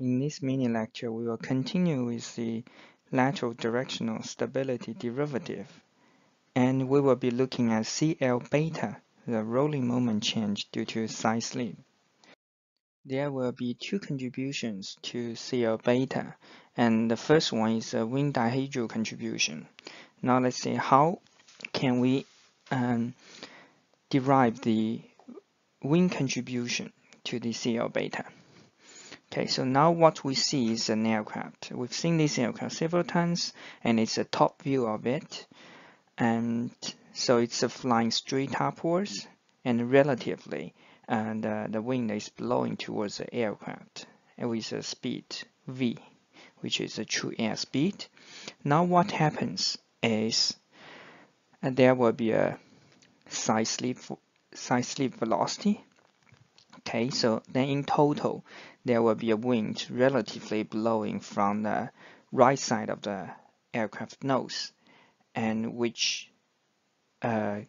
In this mini lecture, we will continue with the lateral directional stability derivative, and we will be looking at CL beta, the rolling moment change due to side slip. There will be two contributions to CL beta, and the first one is a wing dihedral contribution. Now let's see how can we um, derive the wing contribution to the CL beta. Okay, so now what we see is an aircraft. We've seen this aircraft several times, and it's a top view of it. And so it's flying straight upwards, and relatively, and uh, the wind is blowing towards the aircraft with a speed v, which is a true air speed. Now what happens is uh, there will be a side slip, side slip velocity Okay, so then in total, there will be a wind relatively blowing from the right side of the aircraft nose, and which uh,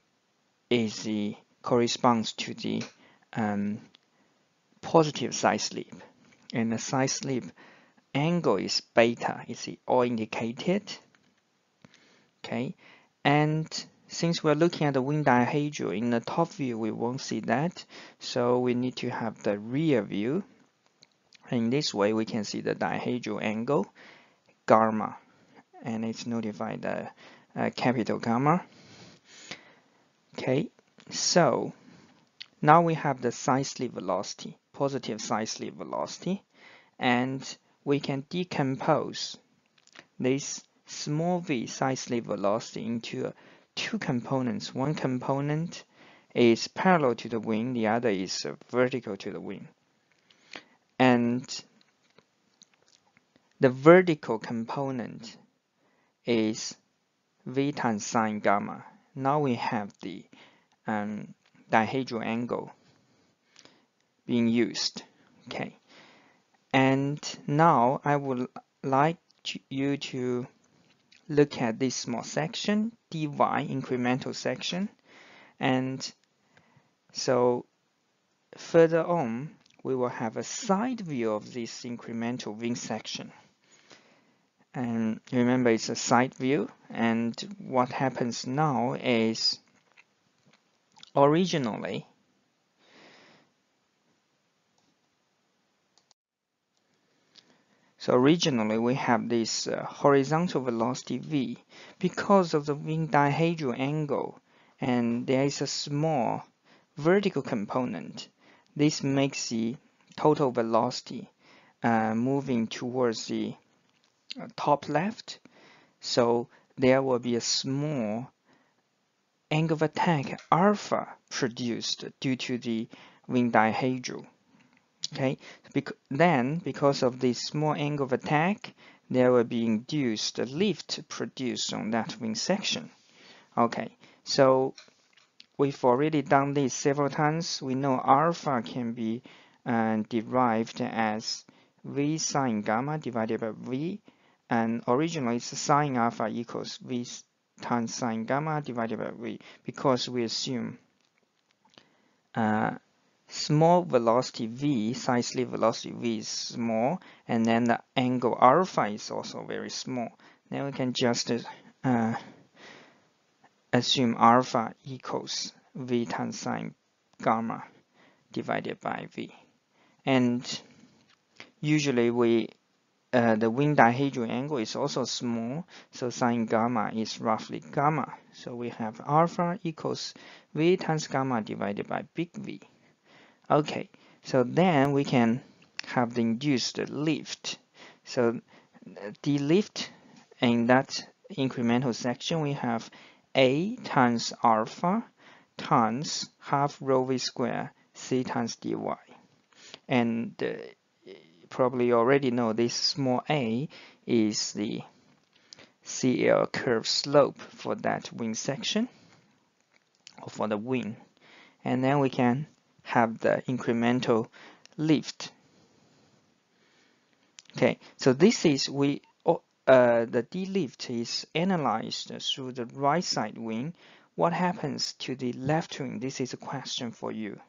is the corresponds to the um, positive side slip, and the side slip angle is beta, is all indicated. Okay, and since we're looking at the wing dihedral, in the top view we won't see that, so we need to have the rear view. In this way we can see the dihedral angle, gamma, and it's notified the uh, capital gamma. Okay, so now we have the side velocity, positive side velocity, and we can decompose this small v side velocity into two components. One component is parallel to the wing, the other is vertical to the wing. And the vertical component is v times sine gamma. Now we have the um, dihedral angle being used. Okay, and now I would like you to look at this small section, dy incremental section. And so further on, we will have a side view of this incremental wing section. And remember, it's a side view. And what happens now is originally So originally we have this uh, horizontal velocity v because of the wing dihedral angle and there is a small vertical component. This makes the total velocity uh, moving towards the uh, top left. So there will be a small angle of attack alpha produced due to the wing dihedral. Okay, Bec then because of this small angle of attack, there will be induced lift produced on that wing section. Okay, so we've already done this several times. We know alpha can be uh, derived as v sine gamma divided by v, and originally it's sine alpha equals v times sine gamma divided by v because we assume uh, small velocity v, slip velocity v is small, and then the angle alpha is also very small. Then we can just uh, assume alpha equals v times sine gamma divided by v. And usually we uh, the wing dihedral angle is also small, so sine gamma is roughly gamma. So we have alpha equals v times gamma divided by big V. Okay, so then we can have the induced lift. So the lift in that incremental section, we have A times alpha times half rho v square c times dy. And uh, probably already know this small a is the CL curve slope for that wing section or for the wing. And then we can have the incremental lift. Okay, so this is we uh, the D lift is analyzed through the right side wing. What happens to the left wing? This is a question for you.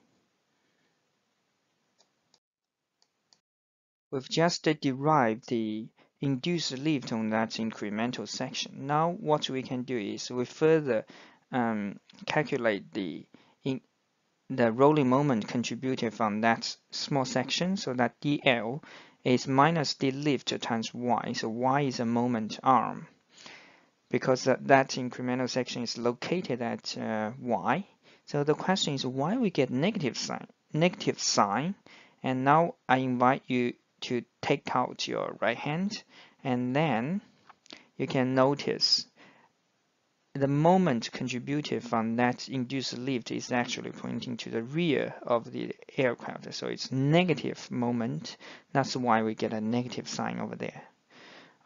we've just derived the induced lift on that incremental section. Now what we can do is we further um, calculate the in, the rolling moment contributed from that small section so that dl is minus d lift times y so y is a moment arm. Because that, incremental section is located at uh, y so the question is why we get negative sign negative sign and now I invite you to take out your right hand and then you can notice the moment contributed from that induced lift is actually pointing to the rear of the aircraft. So it's negative moment. That's why we get a negative sign over there.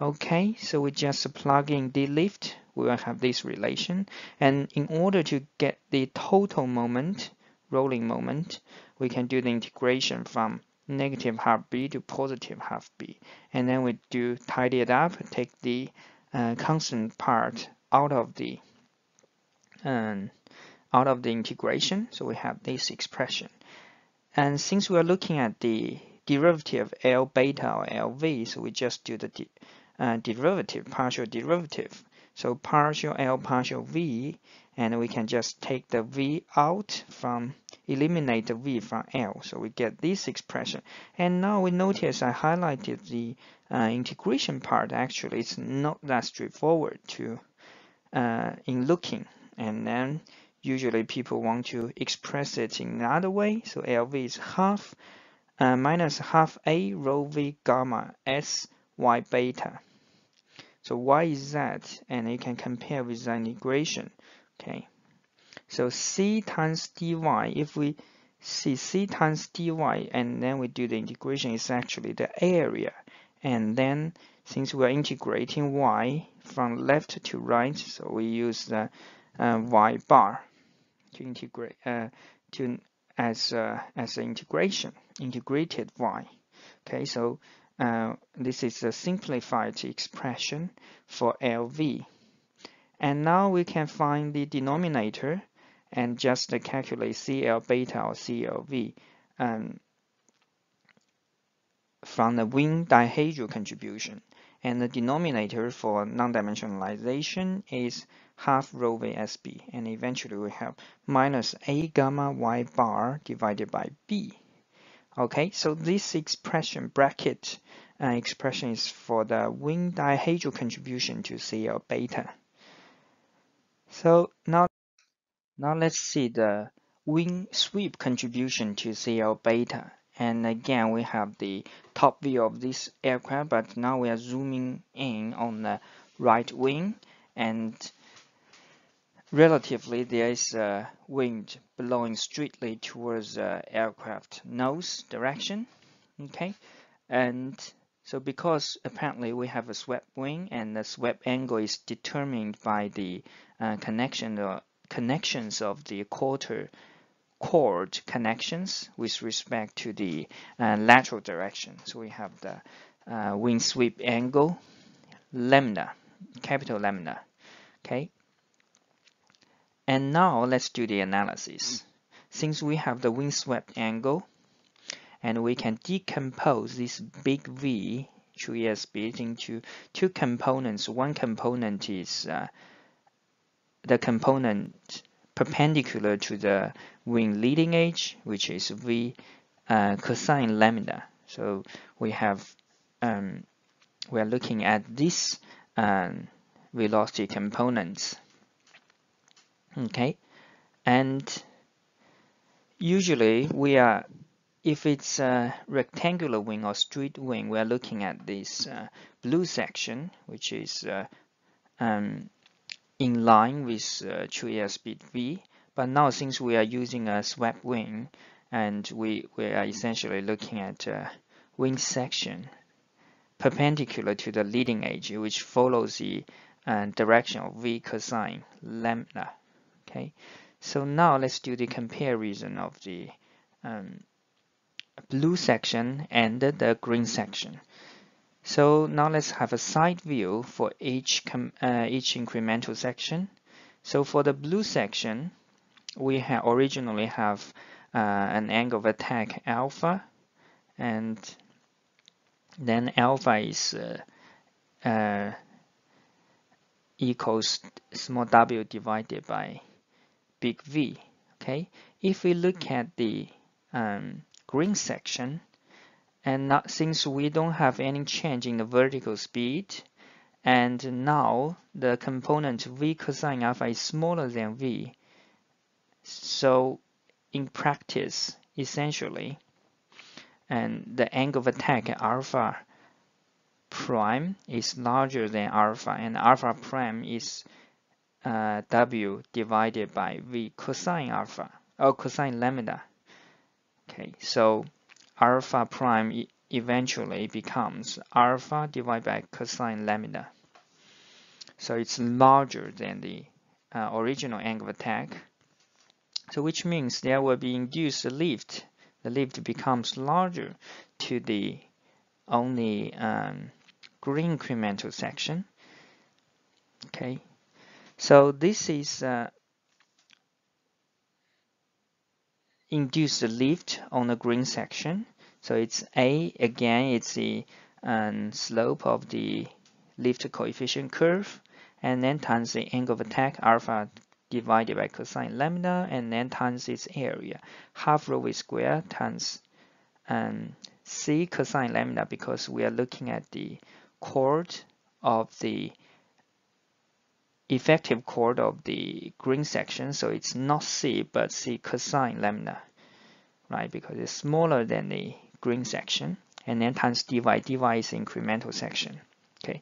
Okay, so we just plug in the lift. We will have this relation. And in order to get the total moment, rolling moment, we can do the integration from negative half b to positive half b. And then we do tidy it up, take the uh, constant part out of the um, out of the integration. So we have this expression. And since we are looking at the derivative L beta or LV, so we just do the de uh, derivative, partial derivative. So partial L partial V, and we can just take the V out from, eliminate the V from L. So we get this expression. And now we notice I highlighted the uh, integration part. Actually, it's not that straightforward to uh, in looking. And then usually people want to express it in another way. So LV is half uh, minus half A rho V gamma S Y beta. So why is that? And you can compare with the integration. Okay. So C times dy, if we see C times dy and then we do the integration, is actually the area. And then since we're integrating y from left to right, so we use the uh, y bar to integrate uh, to as uh, as an integration integrated y. Okay, so uh, this is a simplified expression for LV. And now we can find the denominator and just calculate CL beta or CLV um, from the wing dihedral contribution. And the denominator for non-dimensionalization is half rho VSB. And eventually we have minus A gamma Y bar divided by B. Okay, so this expression bracket uh, expression is for the wing dihedral contribution to CL beta. So now, now let's see the wing sweep contribution to CL beta. And again, we have the top view of this aircraft, but now we are zooming in on the right wing and Relatively, there is a wind blowing straightly towards the aircraft nose direction. Okay, and so because apparently we have a swept wing and the swept angle is determined by the uh, connection or connections of the quarter chord connections with respect to the uh, lateral direction. So we have the uh, wing sweep angle lambda, capital lambda. Okay, and now let's do the analysis. Since we have the wing swept angle, and we can decompose this big V true airspeed into two components. One component is uh, the component perpendicular to the wing leading edge, which is V uh, cosine lambda. So we have um, we are looking at this um, velocity components okay and usually we are if it's a rectangular wing or straight wing we are looking at this uh, blue section which is uh, um, in line with uh, true airspeed V but now since we are using a swept wing and we, we are essentially looking at a wing section perpendicular to the leading edge which follows the uh, direction of V cosine lambda Okay, so now let's do the comparison of the um, blue section and the green section. So now let's have a side view for each uh, each incremental section. So for the blue section, we ha originally have uh, an angle of attack alpha, and then alpha is uh, uh, equals small w divided by big V. Okay, if we look at the um, green section, and not, since we don't have any change in the vertical speed, and now the component V cosine alpha is smaller than V, so in practice, essentially, and the angle of attack alpha prime is larger than alpha, and alpha prime is uh, w divided by v cosine alpha or cosine lambda. Okay, so alpha prime eventually becomes alpha divided by cosine lambda. So it's larger than the uh, original angle of attack. So which means there will be induced lift. The lift becomes larger to the only um, green incremental section. Okay, so this is uh, induced the lift on the green section. So it's A again, it's the um, slope of the lift coefficient curve, and then times the angle of attack alpha divided by cosine lambda, and then times its area, half rho v square times um, c cosine lambda because we are looking at the chord of the effective chord of the green section so it's not c but c cosine lambda right? Because it's smaller than the green section and then times dy dy is incremental section okay?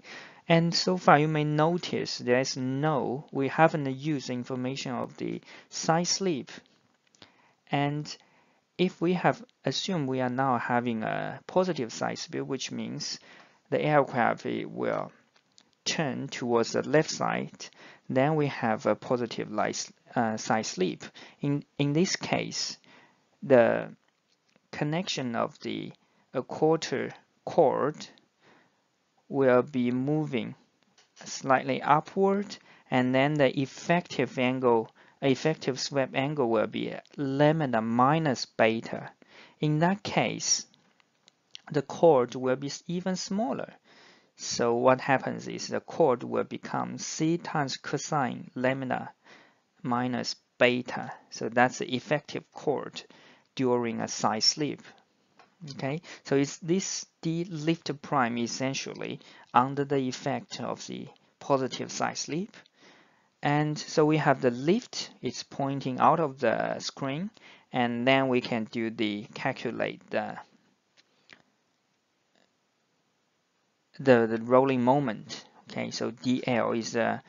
And so far you may notice there's no we haven't used information of the side slip and if we have assumed we are now having a positive side slip which means the aircraft will turn towards the left side, then we have a positive light, uh, side slip. In, in this case, the connection of the a quarter chord will be moving slightly upward and then the effective angle effective swept angle will be lambda minus beta. In that case, the chord will be even smaller. So what happens is the chord will become c times cosine lambda minus beta. So that's the effective chord during a side slip. Okay, so it's this d lift prime essentially under the effect of the positive side slip. And so we have the lift, it's pointing out of the screen, and then we can do the calculate the the, the rolling moment. Okay, so dl is the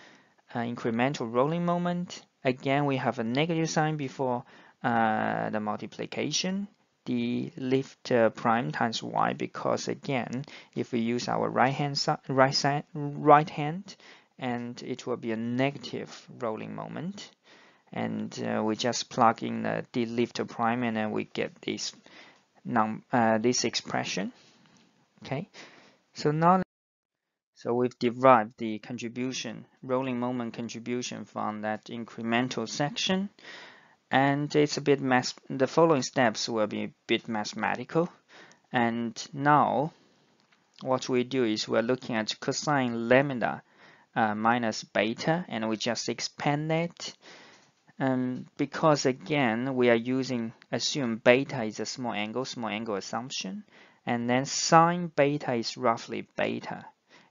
uh, incremental rolling moment. Again, we have a negative sign before uh, the multiplication. The lift uh, prime times y because again, if we use our right hand side, right side, right hand, and it will be a negative rolling moment. And uh, we just plug in the d lift prime, and then we get this num uh, this expression. Okay, so now, so we've derived the contribution, rolling moment contribution from that incremental section. And it's a bit math, the following steps will be a bit mathematical. And now, what we do is we're looking at cosine lambda uh, minus beta, and we just expand it. Um, because again, we are using, assume beta is a small angle, small angle assumption and then sine beta is roughly beta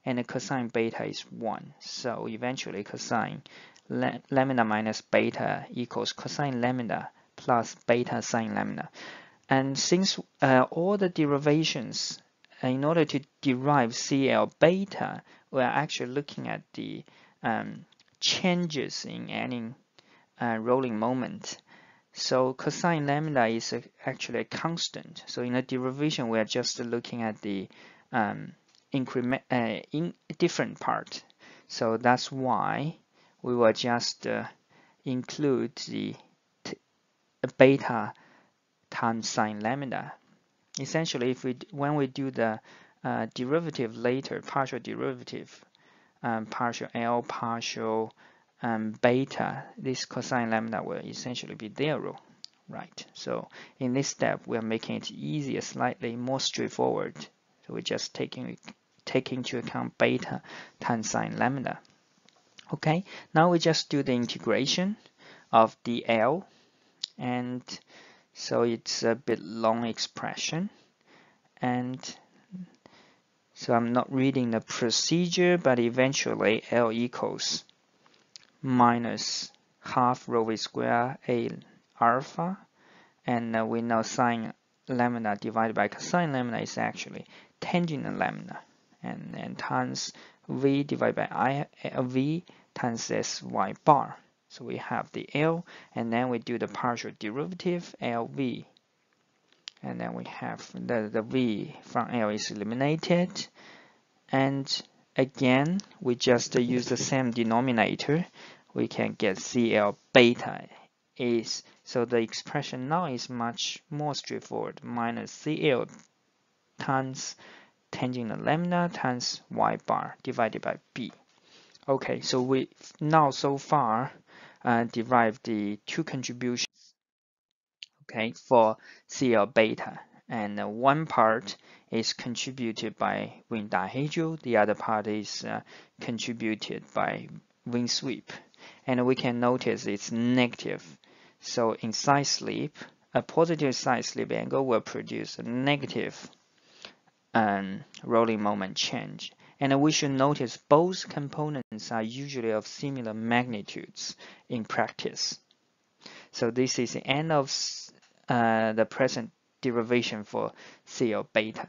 and the cosine beta is 1 so eventually cosine lambda minus beta equals cosine lambda plus beta sine lambda. And since uh, all the derivations in order to derive CL beta we are actually looking at the um, changes in any uh, rolling moment so cosine lambda is a, actually a constant. So in the derivation, we are just looking at the um, increment uh, in different part. So that's why we will just uh, include the beta times sine lambda. Essentially, if we when we do the uh, derivative later, partial derivative, um, partial L, partial um, beta, this cosine lambda will essentially be zero, right? So in this step, we are making it easier, slightly more straightforward So we're just taking take into account beta times sine lambda. Okay, now we just do the integration of dl and so it's a bit long expression and so I'm not reading the procedure but eventually L equals minus half rho v square a alpha. And uh, we know sine lambda divided by cosine lambda is actually tangent lambda. And then times v divided by i uh, v times s y bar. So we have the L and then we do the partial derivative LV and then we have the, the V from L is eliminated. And again we just use the same denominator. We can get CL beta is so the expression now is much more straightforward. Minus CL times tangent lambda times y bar divided by b. Okay so we now so far uh, derive the two contributions okay for CL beta and uh, one part is contributed by wing dihedral the other part is uh, contributed by wing sweep. And we can notice it's negative. So in side slip a positive side slip angle will produce a negative um, rolling moment change. And we should notice both components are usually of similar magnitudes in practice. So this is the end of uh, the present derivation for CL beta.